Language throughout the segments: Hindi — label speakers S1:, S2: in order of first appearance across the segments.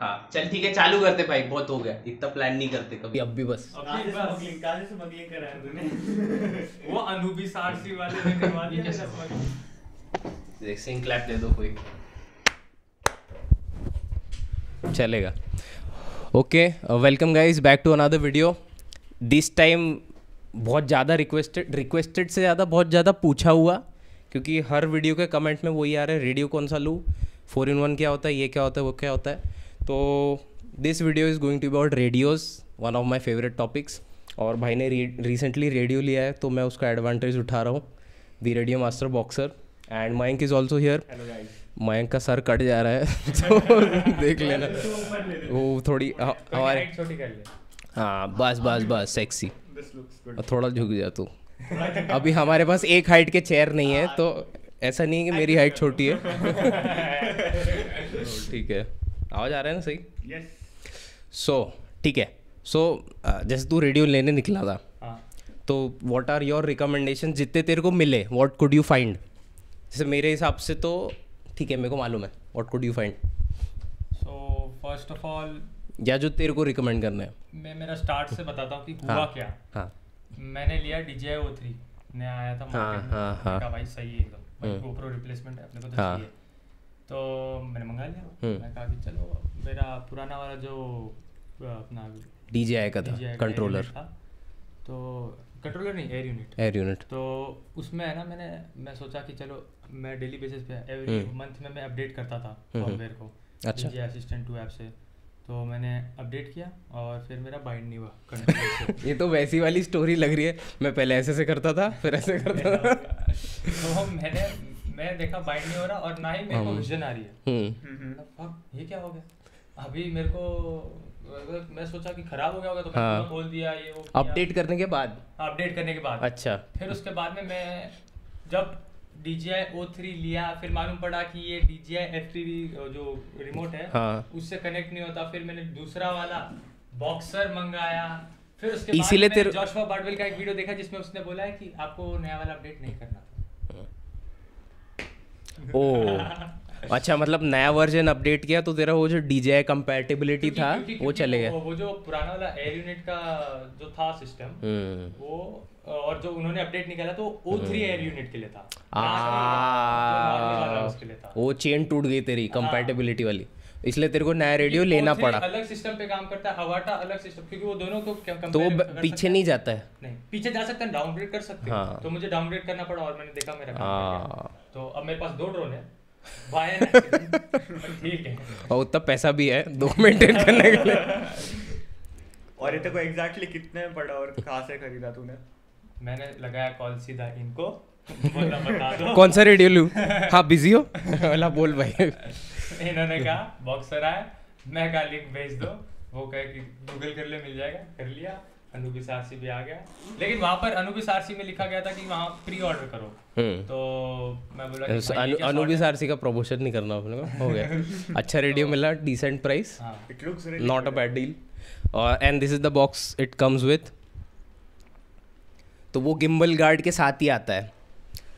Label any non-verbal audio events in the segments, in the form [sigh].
S1: हाँ चल ठीक है चालू करते भाई बहुत हो गया। इतना प्लान नहीं करते कभी। अब भी बस।
S2: है [laughs]
S3: वो अनूबी सारसी वाले ने करवा दिया मेरा smuggle।
S1: देख सिंग क्लैप दे दो कोई। चलेगा। Okay welcome guys back to another video this time बहुत ज़्यादा रिक्वेस्टेड रिक्वेस्टेड से ज़्यादा बहुत ज़्यादा पूछा हुआ क्योंकि हर वीडियो के कमेंट में वही आ रहा है रेडियो कौन सा लूँ? फोर इन वन क्या होता है? ये क्या होता है? वो क्या होता है? तो this video is going to about radios one of my favourite topics और भाई ने रिसेंटली रेडियो लिया है तो मैं उसका एडवांटेज उठा रहा हूँ। The radio master boxer and Mayank is also here Mayank का सर कट जा रहा है। [laughs] तो देख लेना। [laughs] वो थोड़ी हमारे
S3: कर ले।
S1: हाँ बस बस बस सेक्सी थोड़ा झुक जा तू। [laughs] अभी हमारे पास एक हाइट के चेयर नहीं है तो ऐसा नहीं है कि मेरी हाइट छोटी है। ठीक है। आवाज़ आ रहा है ना सही?
S2: यस
S1: सो ठीक है. सो जैसे तू रेडियो लेने निकला था
S3: हाँ.
S1: तो व्हाट आर योर रिकमेंडेशन जितने तेरे को मिले व्हाट कुड यू फाइंड जैसे मेरे हिसाब से तो ठीक है मेरे को मालूम है what could you find
S3: so first of all
S1: या जो तेरे को रिकमेंड करना है।
S3: मैं मेरा स्टार्ट से बताता हूँ कि हुआ
S1: हाँ।
S3: क्या।
S1: हाँ।
S3: मैंने लिया DJI O3 नया आया था
S1: हाँ,
S3: market
S1: हाँ, हाँ।
S3: भाई सही है एकदम। भाई
S1: हम्म।
S3: रिप्लेसमेंट है अपने को तो
S1: हाँ।
S3: चाहिए। तो मैंने मंगा लिया।
S1: हम्म।
S3: मैं कहा कि चलो मेरा पुराना वाला जो अपना
S1: डी का था कंट्रोलर
S3: था तो कंट्रोलर नहीं एयर यूनिट
S1: एयर यूनिट
S3: तो उसमें है ना मैंने मैं सोचा कि चलो मैं डेली बेसिस पे एवरी
S1: हम्म।
S3: मंथ में मैं अपडेट करता था
S1: हम्म,
S3: सॉफ्टवेयर को
S1: अच्छा।
S3: डीजे असिस्टेंट टू ऐप से। तो मैंने अपडेट किया और फिर मेरा बाइंड नहीं हुआ [laughs]
S1: ये तो वैसी वाली स्टोरी लग रही है। मैं पहले ऐसे से करता था फिर ऐसे करता था। [laughs]
S3: तो मैंने मैं देखा बाइंड नहीं हो रहा और ना ही मेरे को
S1: हम्म।
S3: विजन आ रही है।
S1: हम्म।
S3: मतलब, ये क्या हो गया? अभी मेरे को मैं सोचा कि खराब हो गया होगा तो मैं
S1: हाँ।
S3: पूरा खोल दिया ये वो।
S1: अपडेट करने के बाद?
S3: अपडेट करने के बाद।
S1: अच्छा।
S3: फिर उसके बाद में मैं जब DJI O3 लिया फिर मालूम पड़ा कि ये DJI F3 जो रिमोट है
S1: हाँ।
S3: उससे कनेक्ट नहीं होता। फिर मैंने दूसरा वाला बॉक्सर मंगाया। फिर उसके बाद मैंने
S1: तेरे-
S3: जोशुआ का एक वीडियो देखा जिसमें उसने बोला है कि आपको नया वाला अपडेट नहीं करना था। [laughs]
S1: ओ अच्छा मतलब नया वर्जन अपडेट किया तो तेरा वो जो डीजे कंपैटिबिलिटी था
S3: क्योंकि-
S1: वो चले गया।
S3: वो, जो पुराना वाला एयर यूनिट का जो था सिस्टम
S1: हम्म।
S3: वो और जो उन्होंने अपडेट निकाला तो O3 एयर यूनिट के लिए था।
S1: आ। वो चेन टूट गई तेरी कंपैटिबिलिटी वाली। इसलिए तेरे को नया रेडियो लेना पड़ा।
S3: अलग सिस्टम पे काम करता है अवाटा अलग सिस्टम क्योंकि वो दोनों को
S1: तो वो पीछे नहीं जाता है।
S3: नहीं पीछे जा सकते हैं डाउनग्रेड कर सकते हैं।
S1: हाँ।
S3: तो मुझे डाउनग्रेड करना पड़ा और मैंने देखा मेरा
S1: हाँ।
S3: तो अब मेरे पास दो ड्रोन है बाय ठीक है।
S1: और उतना पैसा भी है दो मेंटेन करने के लिए। [laughs]
S2: और ये को एग्जैक्टली कितने में पड़ा और कहाँ से खरीदा तूने?
S3: मैंने लगाया कॉल सीधा इनको। बोला बता दो।
S1: कौन सा रेडियो लूँ? [laughs] हाँ बिज़ी हो? [laughs] वाला बोल भाई। [laughs]
S3: इन्होंने कहा बॉक्सर आया मैं कहा लिंक भेज दो। वो कहे कि गूगल कर ले मिल जाएगा। कर लिया अनुबिस आरसी भी आ गया। लेकिन वहाँ पर अनुबिस आरसी में लिखा गया था कि वहाँ प्री ऑर्डर करो।
S1: हम्म।
S3: तो मैं बोला
S1: अनु अनुबिस आरसी का प्रमोशन नहीं करना अपने को हो गया। [laughs] अच्छा रेडियो मिला डिसेंट प्राइस
S3: हाँ।
S2: It looks
S1: not a bad deal uh, and this is the box it comes with. तो वो गिम्बल गार्ड के साथ ही आता है।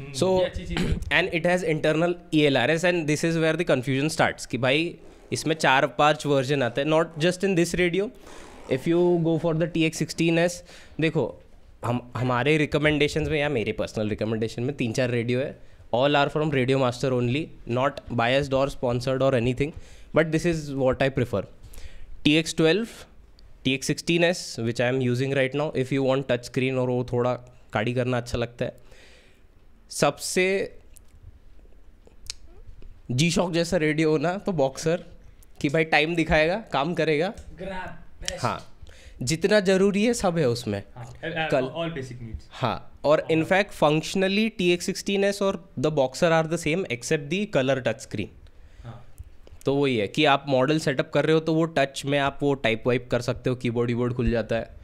S3: हम्म, and it has
S1: internal E L R S and this is where the confusion start कि भाई इसमें चार पाँच वर्जन आते हैं। Not just in this radio if you go for the T X sixteen S देखो हम हमारे रिकमेंडेशन में या मेरे पर्सनल रिकमेंडेशन में तीन चार रेडियो है। All are from radio master only not biased और स्पॉन्सर्ड और anything but this is what I prefer T X twelve T X sixteen S which I am using right now if you want touch screen और वो थोड़ा काड़ी करना अच्छा लगता है। सबसे जी शॉक जैसा रेडियो हो ना तो बॉक्सर कि भाई टाइम दिखाएगा काम करेगा। हाँ जितना ज़रूरी है सब है उसमें। कल-
S3: ऑल बेसिक नीड्स
S1: हाँ और in fact functionally T X sixteen S और the boxer are the same except the colour touch screen
S3: हाँ।
S1: तो वही है कि आप मॉडल सेटअप कर रहे हो तो वो टच में आप वो टाइप वाइप कर सकते हो कीबोर्ड वीबोर्ड खुल जाता है।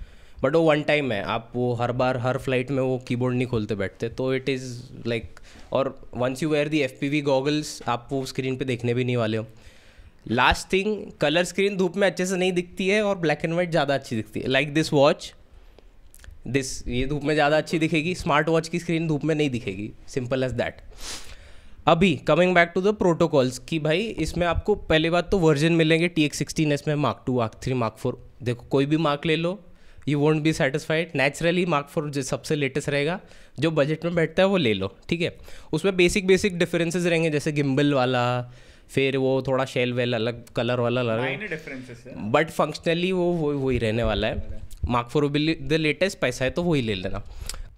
S1: बट वो वन टाइम है। आप वो हर बार, हर फ़्लाइट में वो कीबोर्ड नहीं खोलते बैठते। तो इट इज़ लाइक और once you wear the F P V goggles आप वो स्क्रीन पे देखने भी नहीं वाले हो। लास्ट थिंग कलर स्क्रीन धूप में अच्छे से नहीं दिखती है और ब्लैक एंड वाइट ज़्यादा अच्छी दिखती है। लाइक दिस वॉच दिस ये धूप में ज़्यादा अच्छी दिखेगी। स्मार्ट वॉच की स्क्रीन धूप में नहीं दिखेगी। सिंपल एज दैट अभी coming back to the protocols कि भाई, इसमें आपको पहली बात तो वर्जन मिलेंगे टी एक्स सिक्सटीन एस में mark two mark three mark four देखो, कोई भी मार्क ले लो you won't be satisfied naturally mark four जो सबसे लेटेस्ट रहेगा जो बजट में बैठता है वो ले लो ठीक है? उसमें बेसिक बेसिक डिफरेंसेस रहेंगे जैसे गिम्बल वाला फिर वो थोड़ा शेल वेल अलग कलर वाला अलग।
S2: डिफरेंसेस
S1: बट फंक्शनली वो वो वही रहने वाला है। मार्क फोर भी द लेटेस्ट पैसा है तो वही ले लेना।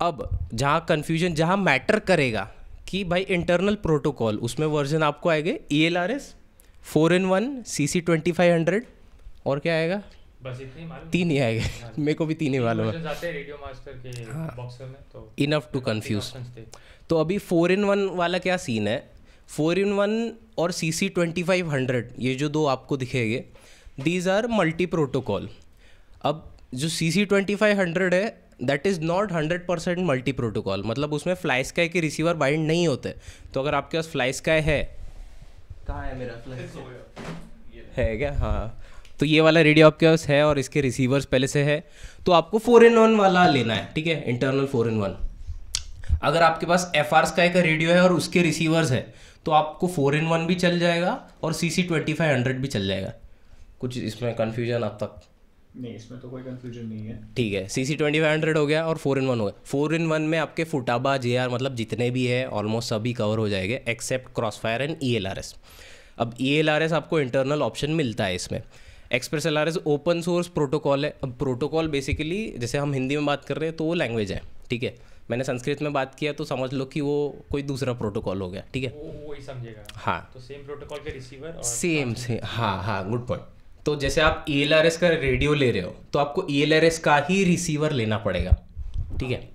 S1: अब जहाँ कन्फ्यूज़न जहाँ मैटर करेगा कि भाई इंटरनल प्रोटोकॉल उसमें वर्जन आपको आएगा E L R S four in one C C twenty five hundred और क्या आएगा?
S3: बस इतनी मालूम
S1: तीन ही आएँगे। मेरे को भी तीन ही मालूम है।
S3: आते रेडियो मास्टर के बॉक्सर में तो
S1: इनफ टू कंफ्यूज तो अभी फोर इन वन वाला क्या सीन है? फोर इन वन और C C twenty five hundred ये जो दो आपको दिखेंगे दीज आर मल्टी प्रोटोकॉल अब जो C C twenty five hundred है that is not hundred percent multi protocol मतलब उसमें फ्लाई स्काई के रिसीवर बाइंड नहीं होते। तो अगर आपके पास फ्लाई स्काई है कहाँ है मेरा फ्लाई है क्या? हाँ। तो ये वाला रेडियो आपके पास है और इसके रिसीवर्स पहले से है। तो आपको फोर इन वन वाला लेना है ठीक है? इंटरनल फोर इन वन अगर आपके पास एफ़ आर स्काई का रेडियो है और उसके रिसीवर्स है तो आपको फोर इन वन भी चल जाएगा और C C twenty five hundred भी चल जाएगा। कुछ इसमें कन्फ्यूज़न अब तक?
S2: नहीं इसमें तो कोई कन्फ्यूज़न नहीं है।
S1: ठीक है C C twenty five hundred हो गया और फोर इन वन हो गया। फोर इन वन में आपके फुटाबा जे आर मतलब जितने भी है ऑलमोस्ट सभी कवर हो जाएँगे except Crossfire and E L R S अब ई एल आर एस आपको इंटरनल ऑप्शन मिलता है इसमें। Express L R S open source protocol है। अब प्रोटोकॉल बेसिकली जैसे हम हिंदी में बात कर रहे हैं तो वो लैंग्वेज है ठीक है? मैंने संस्कृत में बात किया तो समझ लो कि वो कोई दूसरा प्रोटोकॉल हो गया ठीक है?
S3: वही समझेगा।
S1: हाँ।
S3: तो सेम प्रोटोकॉल के रिसीवर और
S1: सेम से हाँ हाँ गुड पॉइंट तो जैसे आप ई एल आर एस का रेडियो ले रहे हो तो आपको ई एल आर एस का ही रिसीवर लेना पड़ेगा ठीक है?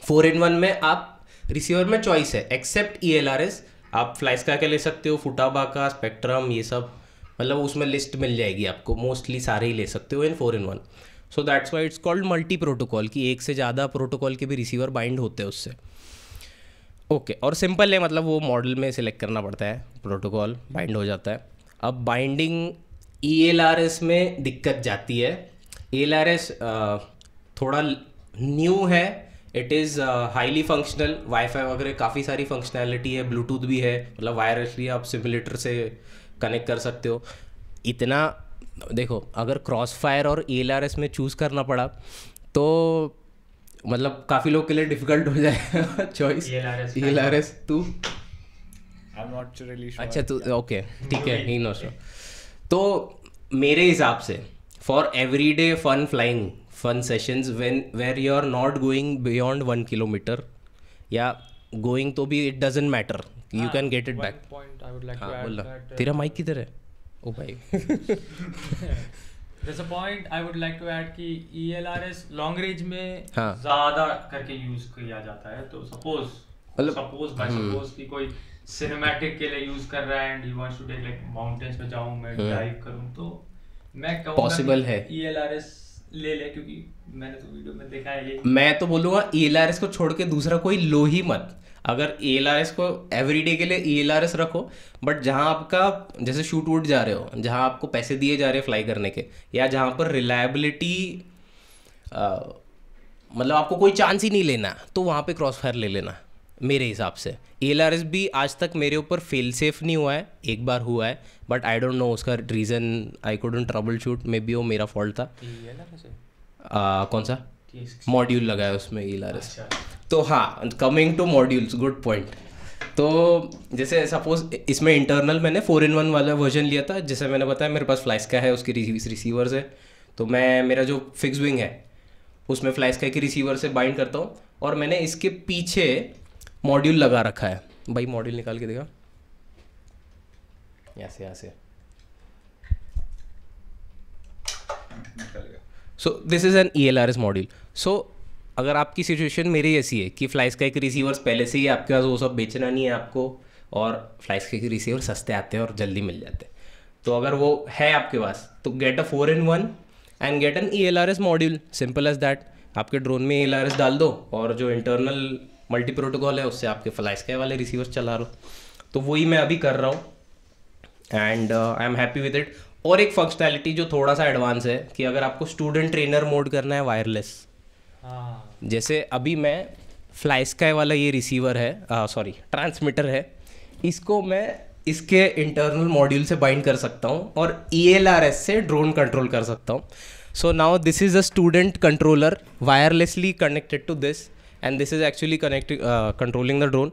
S1: फोर इन वन में आप रिसीवर में चॉइस है except E L R S आप फ्लाइस का के ले सकते हो फुटाबा का स्पेक्ट्रम ये सब। मतलब उसमें लिस्ट मिल जाएगी आपको। मोस्टली सारे ही ले सकते हो in four in one so that's why it's called multi protocol कि एक से ज़्यादा प्रोटोकॉल के भी रिसीवर बाइंड होते हैं उससे। ओके okay, और सिंपल है मतलब वो मॉडल में सिलेक्ट करना पड़ता है। प्रोटोकॉल बाइंड हो जाता है। अब binding E L R S में दिक्कत जाती है। ई एल आर एस थोड़ा न्यू है। It is highly functional wifi वगैरह काफ़ी सारी फंक्शनैलिटी है। ब्लूटूथ भी है। मतलब वायरलेसली आप सिमुलेटर से कनेक्ट कर सकते हो। इतना देखो अगर क्रॉस फायर और ई एल आर एस में चूज़ करना पड़ा तो मतलब काफ़ी लोग के लिए डिफ़िकल्ट हो जाएगा choice E L R S तू?
S2: आई एम नॉट रियली
S1: अच्छा तो ओके ठीक है ही नो सो तो मेरे हिसाब से for every day fun flying fun sessions when where you are not going beyond one kilometre या गोइंग तो भी it doesn't matter you can get it back हाँ बोल तेरा माइक किधर है? ओ भाई [laughs]
S3: there's a point I would like to add कि ELRS लॉन्ग रेंज में
S1: हाँ।
S3: ज़्यादा करके यूज़ किया जाता है। तो सपोज़
S1: मतलब-
S3: सपोज़ बाय सपोज़ कि कोई सिनेमैटिक के लिए यूज़ कर रहा है and he wants to take like mountains पे जाऊँ मैं ड्राइव करूँ तो मैं कहूँगा
S1: हम्म। Possible है।
S3: ELRS ले ले क्योंकि मैंने तो वीडियो में देखा है ये।
S1: मैं तो बोलूँगा एस को छोड़ के दूसरा कोई लो ही मत। अगर ई एल आर एस को एवरी डे के लिए ई एल आर एस रखो बट जहाँ आपका जैसे शूट वूट जा रहे हो जहाँ आपको पैसे दिए जा रहे हैं फ्लाई करने के या जहाँ पर रिलायबिलिटी मतलब आपको कोई चांस ही नहीं लेना तो वहाँ पे क्रॉस फायर ले लेना मेरे हिसाब से। ए एल आर एस भी आज तक मेरे ऊपर फेल सेफ़ नहीं हुआ है एक बार हुआ है बट आई डोंट नो उसका reason I couldn't troubleshoot maybe वो मेरा फॉल्ट था। आ, कौन सा? मॉड्यूल लगाया उसमें ई एल आर एस तो हाँ coming to modules good point तो जैसे सपोज़ इसमें इंटरनल मैंने फोर इन वन वाला वर्जन लिया था जैसे मैंने बताया मेरे पास फ्लाइस का है उसके रिसीवर्स है। तो मैं मेरा जो फिक्स विंग है उसमें फ्लाइस का के रिसीवर से बाइंड करता हूँ और मैंने इसके पीछे मॉड्यूल लगा रखा है। भाई मॉड्यूल निकाल के देखा। यहाँ से यहाँ से। So this is an E L R S module सो अगर आपकी सिचुएशन मेरी ऐसी है कि फ्लाइस का एक रिसीवर्स पहले से ही आपके पास वो सब बेचना नहीं है आपको, और फ्लाइस के रिसीवर सस्ते आते हैं और जल्दी मिल जाते हैं। तो अगर वो है आपके पास तो get a four in one and get an E L R S module simple as that आपके ड्रोन में ई एल आर एस डाल दो और जो इंटरनल मल्टी प्रोटोकॉल है, उससे आपके फ्लाइस के वाले रिसीवर्स चला लो। तो वही मैं अभी कर रहा हूँ। And I am happy with it और एक फंक्शनैलिटी जो थोड़ा सा एडवांस है कि अगर आपको स्टूडेंट ट्रेनर मोड करना है वायरलेस
S3: हाँ।
S1: जैसे अभी मैं फ्लाई स्काई वाला ये रिसीवर है सॉरी ट्रांसमीटर है, इसको मैं इसके इंटरनल मॉड्यूल से बाइंड कर सकता हूँ और ईएलआरएस से ड्रोन कंट्रोल कर सकता हूँ। So now this is a student controller wirelessly connected to this and this is actually connecting controlling the drone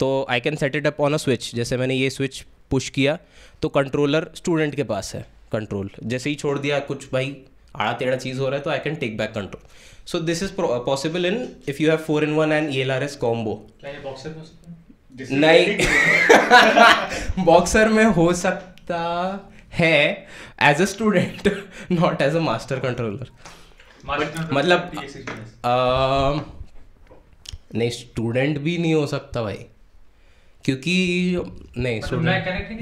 S1: तो I can set it up on a switch जैसे मैंने ये स्विच पुश किया तो कंट्रोलर स्टूडेंट के पास है कंट्रोल जैसे ही छोड़ दिया कुछ भाई आड़ा टेढ़ा चीज़ हो रहा है तो I can take back control so this is possible in if you have four in one and E L R S combo नहीं. बॉक्सर [laughs] में हो सकता है as a student not as a master controller मतलब नहीं स्टूडेंट भी नहीं हो सकता भाई. क्योंकि नहीं स्टूडेंट
S3: ही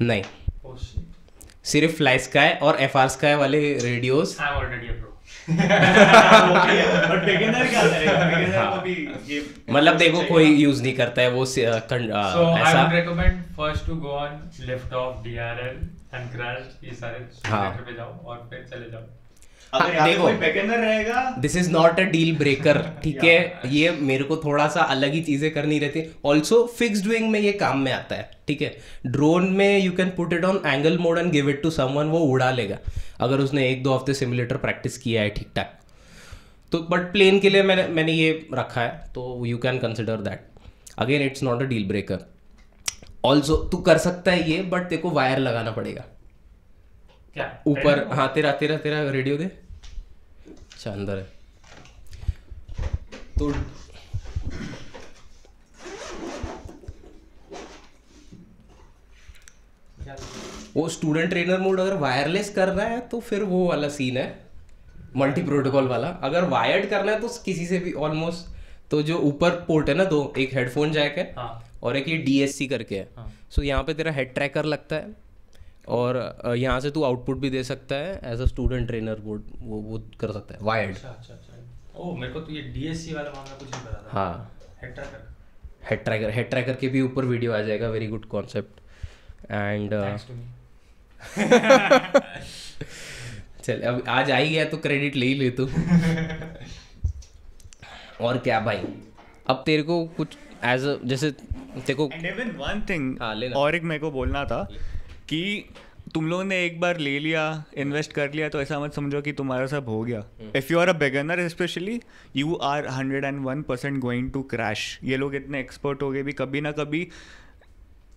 S3: नहीं
S1: सिर्फ़ फ्लाई स्काई और एफ़ आर स्काई वाले
S2: को भी ये
S1: मतलब देखो कोई यूज़ नहीं करता है वो ऐसा।
S3: would recommend first to go on lift off DRL and ये सारे
S1: हाँ।
S3: पे जाओ और फिर चले जाओ।
S2: अगर
S1: देखो।
S2: रहेगा
S1: this is not a deal breaker ठीक है? ये मेरे को थोड़ा सा अलग ही चीज़ें करनी रहती है। ऑल्सो फिक्स डूइंग में ये काम में आता है ठीक है? ड्रोन में you can put it on angle mode and give it to someone वो उड़ा लेगा अगर उसने एक दो हफ़्ते सिमुलेटर प्रैक्टिस किया है ठीक ठाक तो बट प्लेन के लिए मैंने मैंने ये रखा है तो you can consider that again it's not a deal breaker also तू कर सकता है ये बट तेरे को वायर लगाना पड़ेगा।
S3: क्या?
S1: ऊपर हाँ तेरा तेरा तेरा रेडियो दे। अच्छा अंदर है। तो वो स्टूडेंट ट्रेनर मोड अगर वायरलेस कर रहा है तो फिर वो वाला सीन है। मल्टी प्रोटोकॉल वाला। अगर वायर्ड करना है तो किसी से भी ऑलमोस्ट तो जो ऊपर पोर्ट है ना दो एक हेडफोन जैक है
S3: हाँ।
S1: और एक ये डीएससी करके है।
S3: हाँ।
S1: सो यहाँ पे तेरा हेड ट्रैकर लगता है। और यहाँ से तू आउटपुट भी दे सकता है as a student trainer board वो वो कर सकता है। वायर्ड
S3: अच्छा अच्छा अच्छा। ओह मेरे को तो ये डीएससी वाला मामला कुछ नहीं पता था।
S1: हाँ।
S3: Head tracker
S1: head tracker head tracker के भी ऊपर वीडियो आ जाएगा वेरी गुड कॉन्सेप्ट एंड चल अब आज आ ही गया तो क्रेडिट ले ही ले तू। [laughs] और क्या भाई? अब तेरे को कुछ एज अ जैसे तेरे को
S2: एंड इवन वन थिंग और एक मेरे को बोलना था कि तुम लोगों ने एक बार ले लिया इन्वेस्ट कर लिया तो ऐसा मत समझो कि तुम्हारा सब हो गया। If you are a beginner specially you are hundred and one percent going to crash ये लोग इतने एक्सपर्ट हो गए भी कभी ना कभी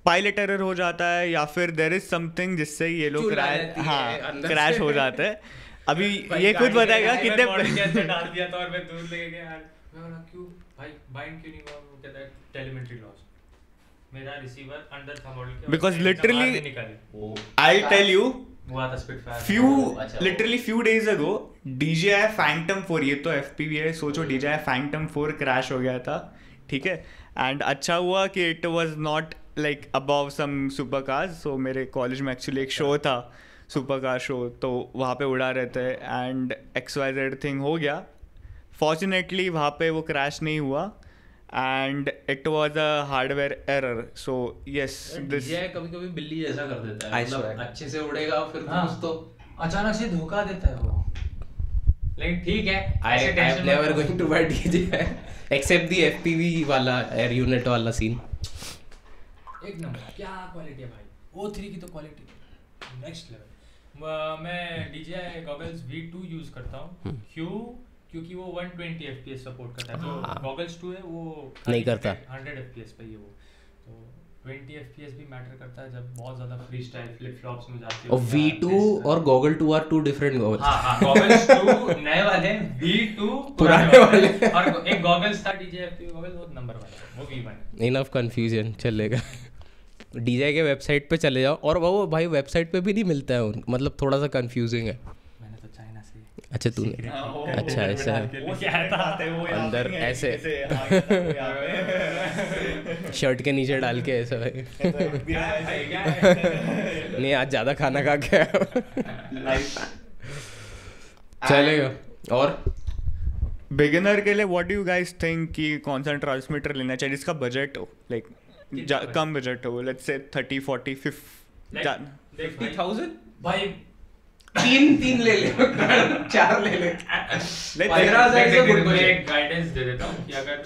S2: पायलट एरर हो जाता है या फिर देर इज़ समथिंग जिससे ये लोग क्रैश
S1: हाँ
S2: क्रैश हो जाते है। अभी [laughs] ये खुद बताएगा कितने
S3: डाल दिया था और मैं दूर लेके गया। यार मैं बोला क्यों? भाई बाइंड क्यों नहीं हुआ? वो कहता है टेलीमेट्री लॉस मेरा रिसीवर अंदर था मॉडल के नहीं निकाली।
S2: I tell you literally few days ago DJI Phantom 4 ये तो FPV है सोचो DJI Phantom 4 क्रैश हो गया था ठीक है? एंड अच्छा हुआ कि it was not like above some super cars सो मेरे कॉलेज में एक्चुअली एक शो था सुपर कार शो तो वहाँ पे उड़ा रहे थे and X Y Z thing हो गया। फॉर्चुनेटली वहाँ पे वो क्रैश नहीं हुआ। And it was a hardware error so yes this
S1: कभी कभी बिल्ली जैसा कर देता
S2: I
S1: मतलब. अच्छे से उड़ेगा फिर
S3: हाँ।
S1: तो
S3: अचानक से धोखा देता है वो। लेकिन ठीक है tension
S1: never
S3: मत लो।
S1: going to buy DJI except the FPV वाला air unit वाला scene.
S3: एक नंबर क्या क्वालिटी है भाई? ओ थ्री की तो क्वालिटी नेक्स्ट लेवल मैं DJI गॉगल्स V2 यूज़ करता हूँ। क्यों क्योंकि वो 120 fps सपोर्ट करता है। तो गॉगल्स 2 है वो
S1: नहीं करता।
S3: 100 fps पे ही वो। तो 20 fps भी मैटर करता है जब बहुत ज़्यादा फ्री स्टाइल फ्लिप फ्लॉप्स में जाती हो
S1: और V2 और Goggle 2 are two different goggles
S3: हाँ हाँ गॉगल्स 2 नए वाले V2
S1: पुराने वाले।
S3: और एक गॉगल्स था DJI गॉगल्स वो नंबर वाला वो V1
S1: इनफ कंफ्यूजन चलेगा डीजे के वेबसाइट पे चले जाओ और वो भाई वेबसाइट पे भी नहीं मिलता है मतलब थोड़ा सा कंफ्यूजिंग है। अच्छा तूने अच्छा ऐसा है।
S2: वो क्या था वो यहाँ
S1: अंदर
S2: है,
S1: ऐसे। शर्ट के नीचे डाल के ऐसा भाई
S2: है?
S1: नहीं आज ज़्यादा खाना खा के. चलेगा। और?
S2: बिगिनर के लिए what do you guys think कि कौन सा ट्रांसमीटर लेना चाहिए जिसका बजट हो? लाइक कम बजट हो लेट्स से 30 40 50
S3: फिफ्टी
S1: थाउज़ेंड
S3: भाई
S1: तीन तीन ले ले चार ले ले। पंद्रह हज़ार से गुड बजट
S3: एक गाइडेंस दे देता हूँ कि अगर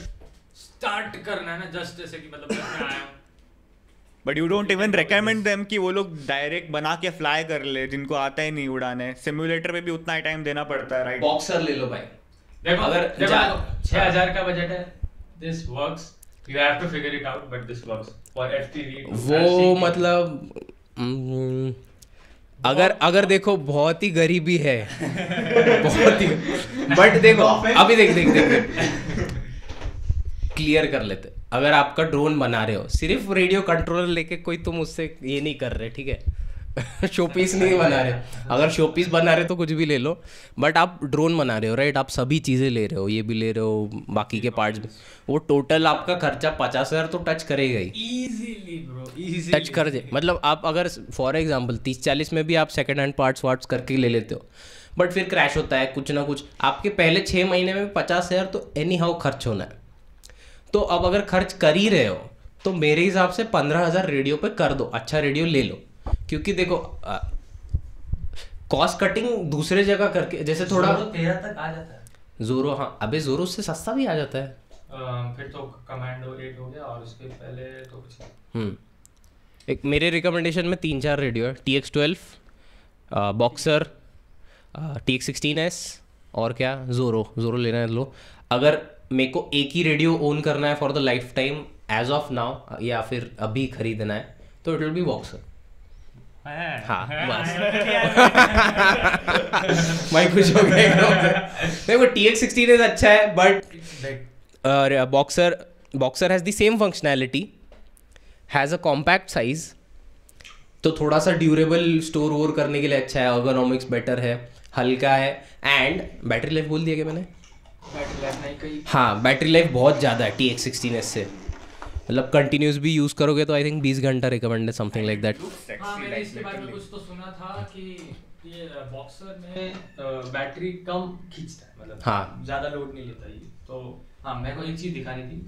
S3: स्टार्ट करना है ना जस्ट जैसे कि मतलब मैं आया हूँ।
S2: But you don't even recommend them कि वो लोग डायरेक्ट बना के फ्लाई कर ले जिनको आता ही नहीं उड़ाने। सिमुलेटर पे भी उतना ही टाइम देना पड़ता है राइट
S1: बॉक्सर ले लो भाई।
S3: देखो
S1: अगर
S3: छह हज़ार का बजट है। This works you have to figure it out but this works for FPV
S1: वो मतलब अगर अगर देखो बहुत ही गरीबी है। [laughs] बहुत ही बट देखो अभी देख देख देख क्लियर कर लेते। अगर आपका ड्रोन बना रहे हो सिर्फ़ रेडियो कंट्रोलर लेके कोई तुम उससे ये नहीं कर रहे ठीक है? [laughs] शोपीस नहीं बना रहे। अगर शोपीस बना रहे तो कुछ भी ले लो। बट आप ड्रोन बना रहे हो राइट आप सभी चीज़ें ले रहे हो ये भी ले रहे हो बाकी के पार्ट्स भी। वो टोटल आपका खर्चा पचास हज़ार तो टच करेगा ही। टच कर दे। मतलब आप अगर फॉर एग्ज़ाम्पल तीस चालीस में भी आप सेकेंड हैंड पार्ट्स वार्ट्स करके ले लेते हो। बट फिर क्रैश होता है कुछ ना कुछ। आपके पहले छः महीने में पचास हज़ार तो एनी हाउ खर्च होना है। तो अब अगर खर्च कर ही रहे हो तो मेरे हिसाब से पंद्रह हज़ार रेडियो पे कर दो। अच्छा रेडियो ले लो। क्योंकि देखो कॉस्ट कटिंग दूसरे जगह करके जैसे थोड़ा
S3: तेरह तक आ जाता है।
S1: जोरो हाँ अबे जोरो से सस्ता भी आ जाता है।
S3: फिर तो कमांडो एट हो गया और उसके पहले तो कुछ
S1: हम्म। एक मेरे रिकमेंडेशन में तीन चार रेडियो है T X twelve Boxer T X sixteen S और क्या जोरो जोरो लेना है लो। अगर मेरे को एक ही रेडियो ओन करना है for the lifetime as of now या फिर अभी खरीदना है तो इट विल बी बॉक्सर हाँ। बस। [laughs] मैं खुश हो गया। देखो टी एक्स सिक्सटीन एस अच्छा है but Boxer Boxer has the same functionality has a compact size तो थोड़ा सा ड्यूरेबल स्टोर वोर करने के लिए अच्छा है अर्गोनॉमिक्स बेटर है हल्का है एंड बैटरी लाइफ बोल दिया क्या मैंने?
S3: बैटरी लाइफ नहीं कही
S1: हाँ बैटरी लाइफ बहुत ज़्यादा है टी एक्स सिक्सटीन एस से। मतलब कंटिन्यूस भी यूज़ करोगे तो आई थिंक बीस घंटा रिकमेंड है समथिंग लाइक दैट
S3: हाँ मैंने इसके बारे में कुछ तो सुना था कि ये बॉक्सर में बैटरी कम खींचता है मतलब
S1: हाँ।
S3: ज़्यादा लोड नहीं लेता ये। तो हाँ मेरे को एक चीज़ दिखानी थी।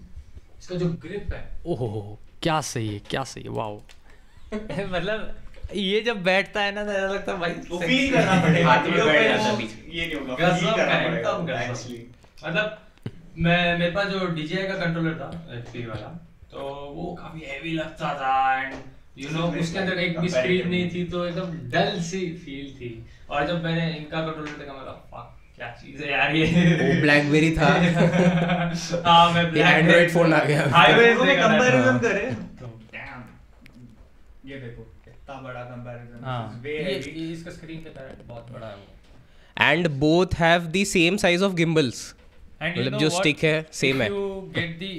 S3: इसका जो ग्रिप है।
S4: ओहो क्या सही है क्या सही है वाओ [laughs]
S3: मतलब ये जब बैठता है ना तो ऐसा लगता है भाई
S2: वो फील करना पड़ेगा [laughs]
S1: हाथ में बैठ जाता है
S2: ये नहीं होगा फील करना पड़ेगा एक्चुअली
S3: मतलब मैं मेरे पास जो डीजे का कंट्रोलर था एफपी वाला तो वो काफ़ी हैवी लगता था एंड यू नो उसके अंदर एक भी स्क्रीन नहीं थी तो एकदम डल सी फील थी। और जब मैंने इनका कंट्रोलर देखा मैं फक क्या चीज़ है यार ये?
S1: वो ब्लैकबेरी था। [laughs]
S3: हाँ मैं
S1: ये एंड्रॉइड फ़ोन आ गया।
S3: हाईवे
S2: में कंपैरिजन
S1: हाँ।
S2: करें। तो डैम ये देखो कितना बड़ा कंपैरिजन
S3: हाँ।
S2: वे
S3: ये इसका स्क्रीन के तरह बहुत बड़ा है वो।
S1: And both have the same size of gimbals
S3: And you
S1: मतलब
S3: know
S1: जो
S3: what?
S1: stick है, same
S3: If
S1: है।
S3: you get the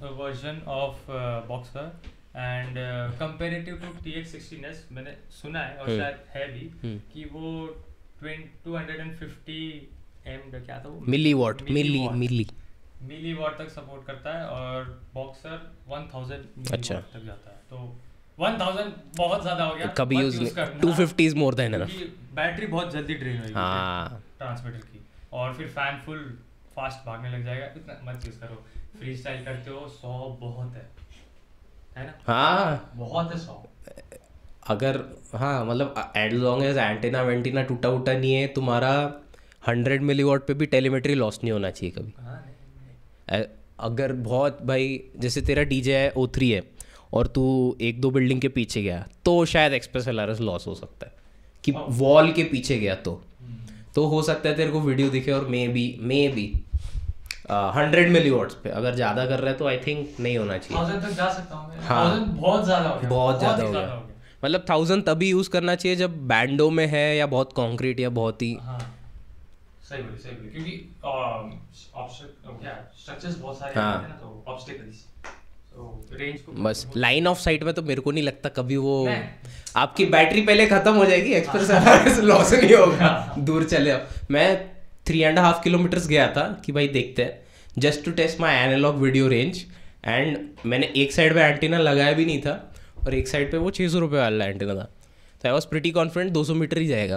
S3: Uh, version of uh, Boxer and uh, comparative to TX16s मैंने सुना है और
S1: हम्म।
S3: शायद है भी
S1: हम्म।
S3: कि वो 20 250 एम का क्या था वो?
S1: Milliwatt milli milli
S3: milli. Watt तक सपोर्ट करता है और बॉक्सर 1000 मिली
S1: अच्छा।
S3: तक जाता है। तो 1000 बहुत ज़्यादा हो गया।
S1: कभी use two fifty is more than
S3: battery बहुत जल्दी ड्रेन होगी
S1: हाँ।
S3: ट्रांसमीटर की। और फिर फ़ैन फुल फास्ट भागने लग जाएगा। इतना मत यूज़ करो। फ्री स्टाइल करते हो सौ बहुत है। है ना?
S1: हाँ।
S3: बहुत है सौ
S1: अगर हाँ मतलब एज लॉन्ग एज एंटेना वेंटीना टूटा उटा नहीं है तुम्हारा हंड्रेड मिली वॉट पे भी टेलीमेट्री लॉस नहीं होना चाहिए कभी।
S3: हाँ नहीं, नहीं।
S1: अगर बहुत भाई जैसे तेरा डीजे है ओ थ्री है और तू एक दो बिल्डिंग के पीछे गया तो शायद एक्सप्रेस एल लॉस हो सकता है। कि वॉल के पीछे गया तो। तो हो सकता है तेरे को वीडियो दिखे और maybe maybe hundred milliwatts पे। अगर ज़्यादा कर रहा है तो आई थिंक नहीं होना चाहिए।
S3: तक जा सकता हूँ
S1: हाँ।
S3: बहुत ज़्यादा
S1: बहुत ज़्यादा
S3: हो
S1: गया। मतलब थाउज़ेंड तभी यूज़ करना चाहिए जब बैंडो में है या बहुत कॉन्क्रीट या बहुत ही
S3: हाँ। सही बोली सही बोली। क्योंकि ऑब्स्टेकल क्या स्ट्रक्चर्स बहुत सारे
S1: हाँ।
S3: हैं तो ऑब्स्टेकल्स रेंज को
S1: बस लाइन ऑफ़ साइट में तो मेरे को नहीं लगता कभी वो आपकी बैटरी पहले खत्म हो जाएगी एक्सप्रेस लॉस [laughs] नहीं होगा। दूर चले आओ। मैं थ्री एंड हाफ़ किलोमीटर्स गया था कि भाई देखते हैं। Just to test my analogue video range and मैंने एक साइड पे एंटीना लगाया भी नहीं था। और एक साइड पे वो छः सौ रुपये वाला एंटीना था। तो आई वॉज़ प्रिटी कॉन्फिडेंट दो सौ मीटर ही जाएगा।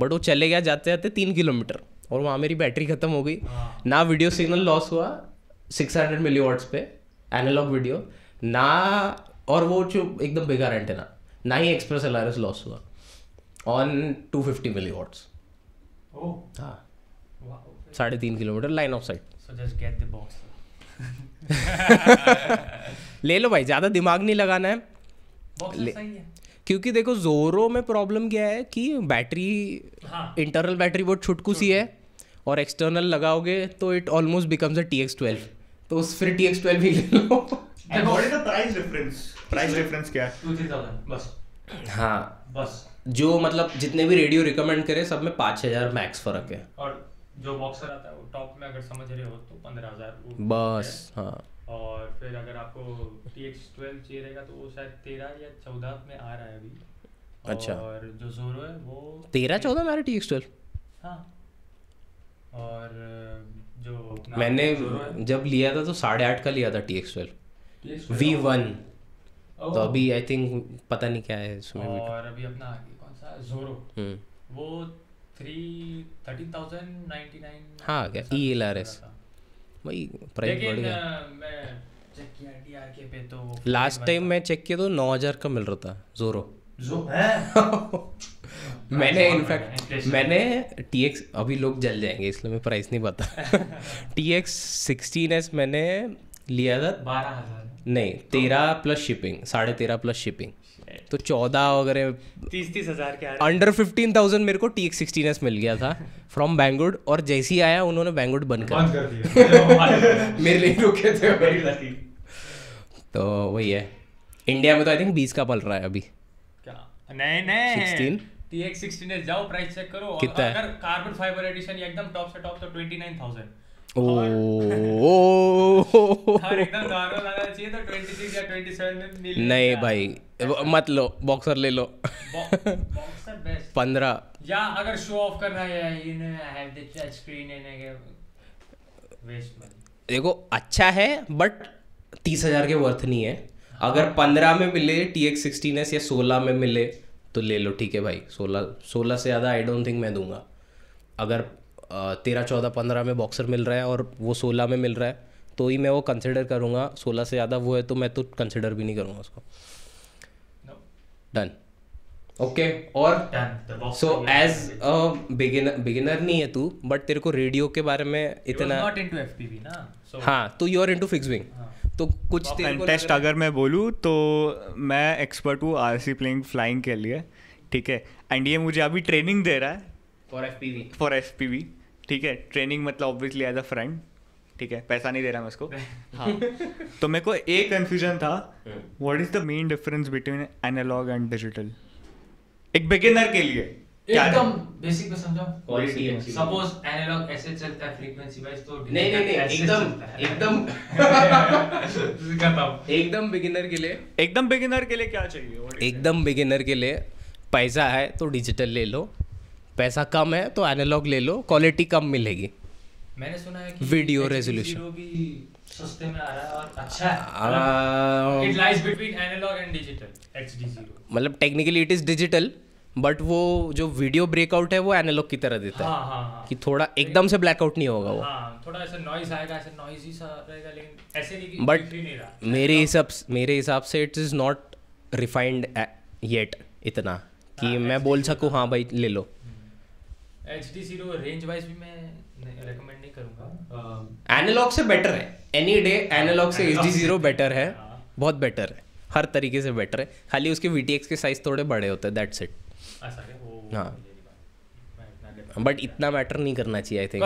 S1: बट वो चले गया जाते जाते तीन किलोमीटर और वहाँ मेरी बैटरी खत्म हो गई।
S3: हाँ।
S1: ना वीडियो सिग्नल लॉस हुआ। सिक्स हंड्रेड मिली वॉट्स पे एनालॉग वीडियो ना और वो जो एकदम बेकार एंटेना ना ही एक्सप्रेस एल लॉस हुआ। On two fifty milliwatts हाँ। साढ़े तीन kilometre line of sight
S3: so just get the box
S1: ले लो भाई ज़्यादा दिमाग नहीं लगाना है।
S3: है
S1: क्योंकि देखो जोरो में प्रॉब्लम क्या है कि बैटरी
S3: हाँ।
S1: इंटरनल बैटरी बहुत छुटकू सी है और एक्सटर्नल लगाओगे तो it almost becomes a T X twelve तो उस फिर टी एक्स ट्वेल्व ही ले लो।
S2: क्या है?
S3: बस।
S1: हाँ।
S3: बस।
S1: जो मतलब जितने भी रेडियो रिकमेंड करे सब में पाँच हज़ार मैक्स फ़र्क है।
S3: और जो बॉक्सर आता है वो टॉप में अगर समझ रहे हो तो पंद्रह हज़ार
S1: बस हाँ।
S3: और फिर अगर आपको टी एक्स ट्वेल्व चाहिए रहेगा तो वो शायद तेरह या चौदह में आ रहा है अभी।
S1: अच्छा।
S3: और जो जोरो है वो
S1: तेरह चौदह मेरा टी एक्स ट्वेल्व
S3: हाँ। और जो
S1: मैंने जब लिया था तो साढ़े आठ का लिया था T X twelve V one तो अभी आई थिंक पता नहीं क्या है इसमें
S3: और अभी अपना कौन सा? जोरो
S1: हम्म,
S3: वो three thirteen thousand ninety nine
S1: हाँ, क्या? वही प्राइस बढ़ गया।
S3: किया तो
S1: लास्ट टाइम मैं चेक किया तो नौ हज़ार का मिल रहा था जोरो
S3: जो [laughs]
S1: मैंने इनफैक्ट। मैंने टी एक्स अभी लोग जल जाएँगे इसलिए मैं प्राइस नहीं पता टी एक्स सिक्सटीन एस मैंने लिया था
S3: बारह हज़ार।
S1: नहीं तेरह प्लस शिपिंग साढ़े तेरह प्लस शिपिंग तो चौदह वगैरह
S3: तीस तीस हज़ार के
S1: अंडर फिफ्टीन थाउज़ेंड मेरे को टी एक्स सिक्सटीन एस मिल गया था फ्रॉम बैंगुड और जैसे ही आया उन्होंने बैंगुड बंद कर
S3: दिया। [laughs] [laughs]
S1: मेरे लिए रुके थे। तो वही है। इंडिया में तो आई थिंक बीस का पल रहा है अभी।
S3: क्या? नहीं नहीं
S1: 16?
S3: टी एक्स सिक्सटीन जाओ प्राइस चेक करो।
S1: कितना है?
S3: अगर कार्बन फाइबर एडिशन एकदम टॉप से टॉप तो ट्वेंटी नाइन थाउज़ेंड तो
S1: नहीं भाई मत लो बॉक्सर ले लो। पंद्रह।
S3: या अगर शो ऑफ़ करना है you know I have the touch screen and waste
S1: देखो अच्छा है बट तीस हज़ार के वर्थ नहीं है। अगर पंद्रह में मिले टी एक्स सिक्सटीन एस या सोलह में मिले तो ले लो ठीक है भाई। सोलह सोलह से ज़्यादा आई डोंट थिंक मैं दूँगा। अगर तेरह चौदह पंद्रह में बॉक्सर मिल रहा है और वो सोलह में मिल रहा है तो ही मैं वो कंसिडर करूँगा। सोलह से ज़्यादा वो है तो मैं तो कंसिडर भी नहीं करूँगा उसको।
S3: नो
S1: डन ओके और
S3: done the box
S1: so as a beginner beginner नहीं है तू बट तेरे को रेडियो के बारे में इतना
S3: नॉट इनटू एफपीवी ना सो
S1: हाँ तो you are into fix wing तो कुछ तेरे को
S2: टेस्ट अगर मैं बोलूँ तो मैं एक्सपर्ट हूँ आर सी प्लेइंग फ्लाइंग के लिए ठीक है? एंड ये मुझे अभी ट्रेनिंग दे रहा है
S1: for FPV
S2: for S P V ठीक है ट्रेनिंग मतलब ऑब्वियसली एज अ फ्रेंड ठीक है पैसा नहीं दे रहा मैं उसको। [laughs] हाँ। तो मेरे को एक कंफ्यूजन था what is the main difference between analogue and digital एक बिगिनर [laughs] के लिए?
S3: एकदम बेसिक में समझाओ
S1: है?
S3: सपोज़ एनालॉग ऐसे चलता है फ्रीक्वेंसी वाइज तो
S1: नहीं नहीं एकदम। एकदम। एकदम बिगिनर के लिए।
S2: एकदम बिगिनर के लिए क्या चाहिए?
S1: एकदम बिगिनर के लिए पैसा है तो डिजिटल ले लो। पैसा कम है तो एनालॉग ले लो क्वालिटी कम मिलेगी।
S3: मैंने सुना है कि
S1: Video
S3: HD0
S1: resolution.
S3: भी सस्ते में आ रहा है और अच्छा है। It lies between analogue and digital HD0
S1: मतलब technically it is digital but वो जो वीडियो ब्रेकआउट है वो एनालॉग की तरह देता है।
S3: हाँ हाँ हाँ।
S1: कि थोड़ा एकदम से ब्लैकआउट नहीं होगा वो।
S3: हाँ थोड़ा ऐसा नॉइज़ आएगा ऐसे नॉइजी सा रहेगा लेकिन ऐसे नहीं
S1: बट
S3: नहीं रहा।
S1: मेरे हिसाब मेरे हिसाब से it is not refined yet इतना। कि
S3: हाँ,
S1: मैं बोल सकूँ हाँ भाई ले लो।
S3: HD0 रेंज वाइज भी मैं रेकमेंड नहीं करूँगा।
S1: एनालॉग से बेटर है। एनी डे एनालॉग से एच डी ज़ीरो बेटर है।
S3: हाँ।
S1: बहुत बेटर है। हर तरीके से बेटर है। खाली उसके वी के साइज़ थोड़े बड़े होते हैं दैट्स इट
S3: क्या वो
S1: हाँ। बट इतना मैटर नहीं करना चाहिए आई थिंक.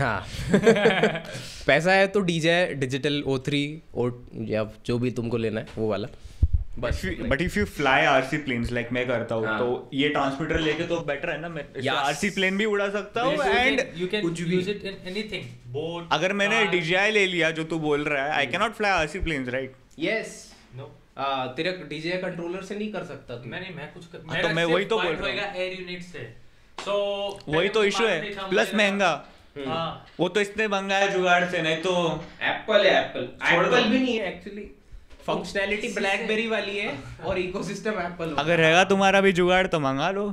S1: हाँ। [laughs] पैसा है तो DJ digital O three O या जो भी तुमको लेना है वो वाला। बस
S2: but if you fly RC planes like मैं करता हूँ
S1: हाँ।
S2: तो ये ट्रांसमीटर लेके तो बेटर है ना मैं. आरसी प्लेन भी उड़ा सकता हूँ एंड
S3: can- you can
S1: कुछ भी।
S3: use it in anything. Boat,
S2: अगर मैंने. DJI ले लिया जो तू बोल रहा है I cannot fly RC planes right
S1: yes
S3: No.
S1: तेरे डीजे कंट्रोलर से नहीं कर सकता तू
S3: मैं नहीं मैं कुछ कर,
S2: हाँ, तो मैं वही तो बोल रहा हूँ।
S3: एयर यूनिट से so
S2: वही तो इशू है
S3: नहीं था
S2: प्लस महँगा
S1: हम्म।
S3: हाँ
S2: वो तो इसने मंगाया जुगाड़ से नहीं तो
S1: एप्पल है एप्पल एप्पल भी नहीं है एक्चुअली फंक्शनैलिटी ब्लैकबेरी वाली है [laughs] और इकोसिस्टम एप्पल
S2: अगर रहेगा तुम्हारा भी जुगाड़ तो मंगा लो।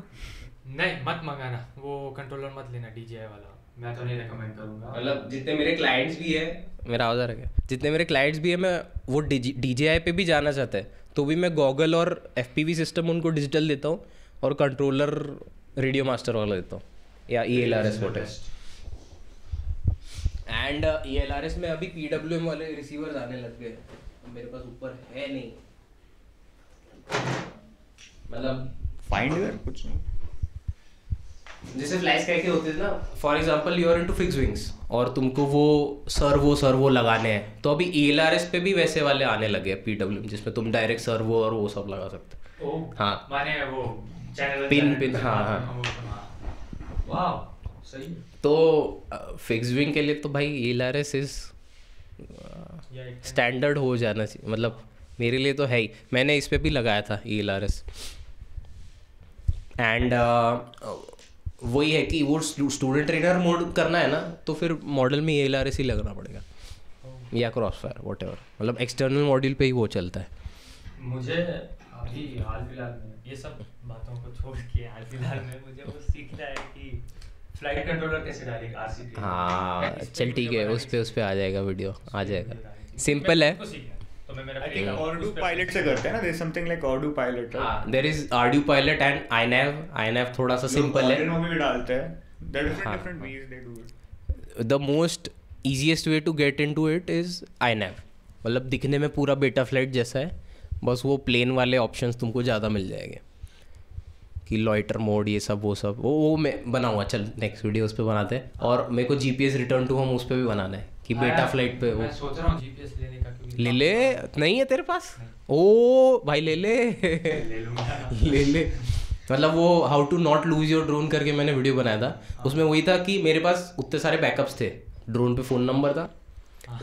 S3: नहीं मत मंगाना। वो कंट्रोलर मत लेना DJI वाला। मैं तो नहीं रेकमेंड करूँगा।
S1: मतलब जितने मेरे क्लाइंट्स भी है मेरा आवाज़ आ रहा है जितने मेरे क्लाइंट्स भी है मैं वो डीजेआई पे भी जाना चाहता है। तो भी मैं गॉगल और FPV सिस्टम उनको डिजिटल देता हूँ और कंट्रोलर रेडियो मास्टर वाला देता हूँ। या E L R S and E L R S में अभी पी डब्ल्यू एम वाले रिसीवर्स आने लग गए। मेरे पास ऊपर है नहीं। मतलब
S2: फाइंड कर कुछ नहीं।
S1: जैसे फ्लैश कह के होते थे ना for example you are into fix wings और तुमको वो सर्वो सर्वो लगाने हैं तो अभी एल आर एस पे भी वैसे वाले आने लगे पी डब्ल्यू जिसमें तुम डायरेक्ट सर्वो और वो सब लगा सकते हो। हाँ।
S3: माने वो चैनल
S1: पिन- पिन, हाँ, हाँ।
S3: वाह सही।
S1: तो फिक्स विंग के लिए तो भाई L R S is standard हो जाना चाहिए। मतलब मेरे लिए तो है ही। मैंने इस पे भी लगाया था E L R S and वही है कि वो स्टूडेंट ट्रेनर मोड करना है ना तो फिर मॉडल में ई एल आर एस ही लगना पड़ेगा। या क्रॉस फायर वॉट एवर मतलब एक्सटर्नल मॉड्यूल पे ही वो चलता है।
S3: मुझे अभी हाल फ़िलहाल में ये सब बातों को छोड़ के हाल फ़िलहाल में मुझे वो सीखना है कि फ़्लाइट कंट्रोलर कैसे डालेंगे
S1: हाँ चल ठीक है उस पे उस पे आ जाएगा वीडियो आ जाएगा। सिंपल है।
S3: तो मैं मेरा
S2: आई थिंक ऑर्डू पायलट से करते हैं। ना there something like ArduPilot
S1: there is ArduPilot and iNav थोड़ा सा सिंपल है।
S2: में भी डालते there different. Different ways they do it
S1: the most easiest way to get into it is iNav मतलब दिखने में पूरा बेटा फ़्लाइट जैसा है। बस वो प्लेन वाले ऑप्शंस तुमको ज़्यादा मिल जाएँगे। कि लॉइटर मोड ये सब वो सब। वो वो मैं बनाऊँगा। चल नेक्स्ट वीडियो उस पर बनाते हैं। और मेरे को G P S return to home उस पर भी बनाना है। कि बेटा फ़्लाइट पे वो
S3: सोच रहा हूँ जीपीएस लेने का
S1: ले ले नहीं है तेरे पास? ओ भाई ले ले। [laughs]
S3: ले
S1: ले मतलब वो how to not lose your drone करके मैंने वीडियो बनाया था। उसमें वही था कि मेरे पास उतने सारे बैकअप्स थे। ड्रोन पे फ़ोन नंबर था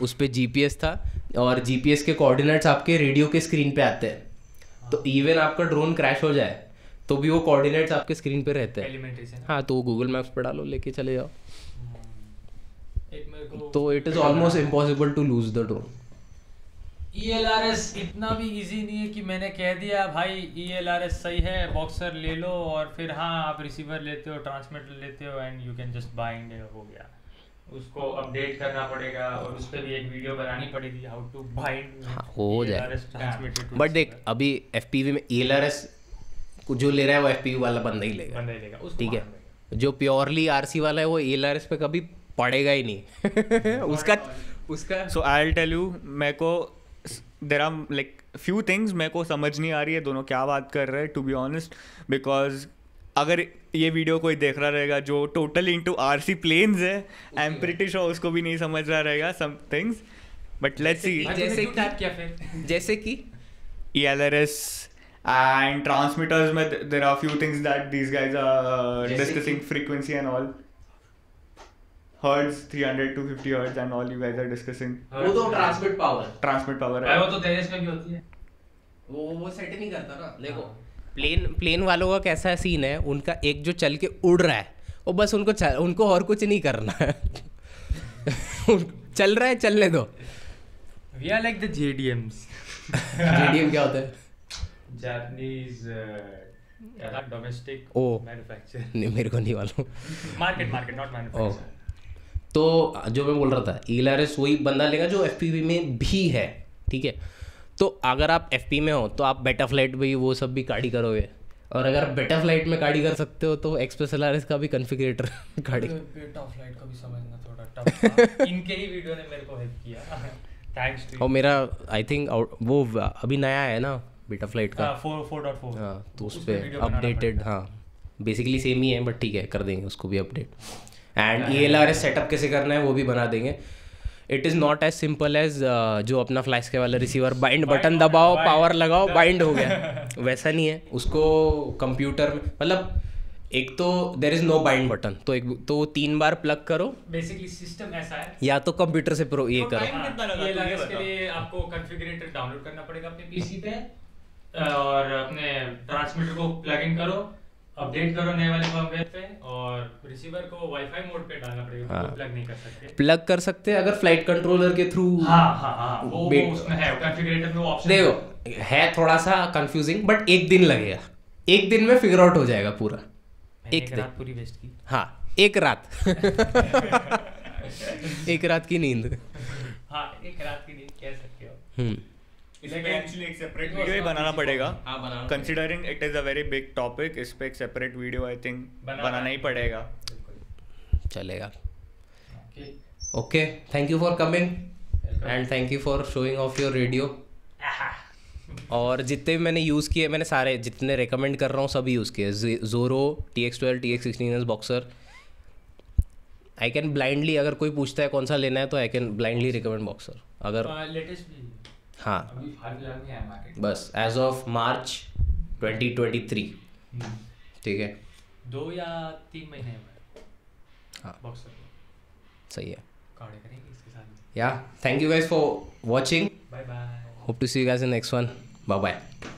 S1: उस पर जी था और जीपीएस के कोऑर्डिनेट्स आपके रेडियो के स्क्रीन पे आते हैं। तो इवन आपका ड्रोन क्रैश हो जाए तो भी वो कोऑर्डिनेट्स आपके स्क्रीन पे रहते हैं। हाँ तो गूगल मैप्स पे डालो लेके चले जाओ। तो it is almost impossible to lose the drone
S3: ELRS इतना भी इजी नहीं है कि मैंने कह दिया भाई ELRS सही है बॉक्सर ले लो और फिर हाँ आप रिसीवर लेते हो ट्रांसमीटर लेते हो and you can just bind हो गया. उसको अपडेट करना पड़ेगा और उस पर भी एक वीडियो बनानी पड़ेगी हाउ टू बाइंड
S1: हाँ, हो जाए। बट देख अभी एफ़ में ए को जो ले रहा है वो एफ़ वाला बंदा ही लेगा।
S3: बंदा ही लेगा
S1: ठीक है? जो प्योरली आरसी वाला है वो एल पे कभी पड़ेगा ही नहीं। [laughs] उसका उसका
S2: सो आई टेल यू मेरे को there are like few things मेरे को समझ नहीं आ रही है दोनों क्या बात कर रहे हैं टू बी ऑनेस्ट बिकॉज़ अगर ये वीडियो कोई देख रहा रहेगा जो total into R C planes है आई एम प्रिटी श्योर उसको भी नहीं समझ रहा रहेगा some things but let's see
S1: जैसे कि-
S3: फिर।
S1: जैसे कि
S2: E L R S and transmitters में there are few things that these guys are discussing frequency and all hertz 300 to 50 hertz and all you guys are discussing.
S1: वो तो ट्रांसमिट पावर
S2: transmit power
S3: भाई वो तो तेजस में भी होती है?
S1: वो वो सेट नहीं करता ना। देखो। प्लेन प्लेन वालों का कैसा सीन है उनका एक जो चल के उड़ रहा है वो बस उनको चल, उनको और कुछ नहीं करना है। [laughs] चल रहा है चलने दो।
S3: We are like the JDMs
S1: JDM क्या होता है?
S3: जापानीज डोमेस्टिक
S1: ओ।
S3: मैन्युफैक्चर
S1: नहीं मेरे को नहीं मालूम।
S3: मार्केट मार्केट नॉट मैन्युफैक्चर
S1: तो जो मैं बोल रहा था ई एल आर एस वही बंदा लेगा जो एफ़ पी में भी है ठीक है? तो अगर आप एफ़ पी में हो तो आप बेटा फ़्लाइट भी वो सब भी गाड़ी करोगे। और अगर आप बेटा फ़्लाइट में गाड़ी कर सकते हो तो एक्सप्रेस एल का भी कन्फिग्रेटर [laughs] गाड़ी।
S3: बेटा फ़्लाइट का भी समझना थोड़ा टफ [laughs] इनके ही वीडियो ने मेरे को हेल्प किया। [laughs] थैंक्स टू
S1: और मेरा आई थिंक वो अभी नया है ना बेटा फ़्लाइट का
S3: फोर फोर डॉट फोर
S1: हाँ तो उस पर अपडेटेड हाँ। बेसिकली सेम ही है बट ठीक है कर देंगे उसको भी update and E L R S setup कैसे करना है वो भी बना देंगे। It is not as simple as जो अपना फ्लैश के वाला रिसीवर बाइंड बटन दबाओ पावर लगाओ बाइंड हो गया। [laughs] वैसा नहीं है। उसको कंप्यूटर में मतलब एक तो there is no bind button तो एक तो तीन बार प्लग करो।
S3: बेसिकली सिस्टम ऐसा है।
S1: या तो कंप्यूटर से प्रो ये
S2: तो
S1: करो।
S2: time कितना लगा?
S3: ये
S2: तू
S3: लिए आपको कॉन्फ़िगरेटर डाउनलोड करना पड़ेगा अपने पीसी पे। और अपने ट्रांसमीटर को प्लग इन करो। अपडेट करो नए वाले फर्मवेयर पे और रिसीवर को वाईफाई मोड पे डालना पड़ेगा
S1: हाँ।
S3: प्लग नहीं कर सकते।
S1: प्लग कर सकते हैं अगर फ़्लाइट कंट्रोलर के थ्रू
S3: हाँ हाँ हाँ वो, वो उसमें है कॉन्फ़िगरेटर में वो ऑप्शन
S1: देखो है थोड़ा सा कंफ्यूजिंग बट एक दिन लगेगा। एक दिन में फिगर आउट हो जाएगा पूरा। एक
S3: एक रात पूरी वेस्ट की।
S1: हाँ एक रात। [laughs] एक रात की नींद।
S3: हाँ एक रात की नींद कह सकते हो।
S2: वीडियो ही बनाना पड़ेगा
S3: for
S1: हाँ बनाना
S2: considering it is a very big topic इस पे एक सेपरेट वीडियो आई थिंक
S3: बनाना
S2: बनाना ही पड़ेगा
S1: चलेगा okay thank you for coming and thank you for showing off your radio और जितने भी मैंने यूज़ किए मैंने सारे जितने रिकमेंड कर रहा हूँ सभी यूज़ किए. Zorro T X twelve T X sixteen S Boxer I can blindly अगर कोई पूछता है कौन सा लेना है तो I can blindly recommend Boxer अगर
S3: लेटेस्ट भी
S1: हाँ।
S3: है
S1: बस एज ऑफ़ मार्च 2023 ठीक है?
S3: दो या तीन महीने में।
S1: हाँ।
S3: बॉक्सर
S1: सही है। या thank you guys for watching
S3: bye bye
S1: hope to see you guys in next one bye bye